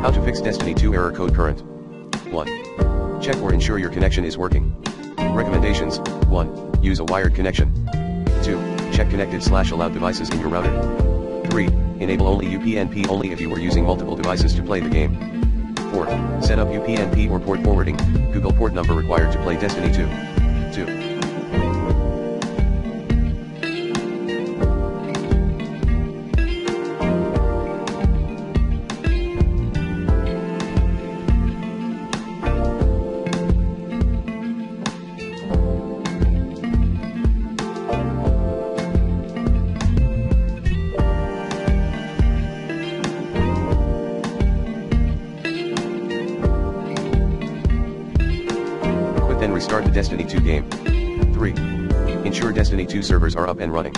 How to fix Destiny 2 error code currant. 1. Check or ensure your connection is working. Recommendations 1. Use a wired connection. 2. Check connected slash allowed devices in your router. 3. Enable only UPnP only if you were using multiple devices to play the game. 4. Set up UPnP or port forwarding, Google port number required to play Destiny 2. 2. Then restart the Destiny 2 game. 3. Ensure Destiny 2 servers are up and running.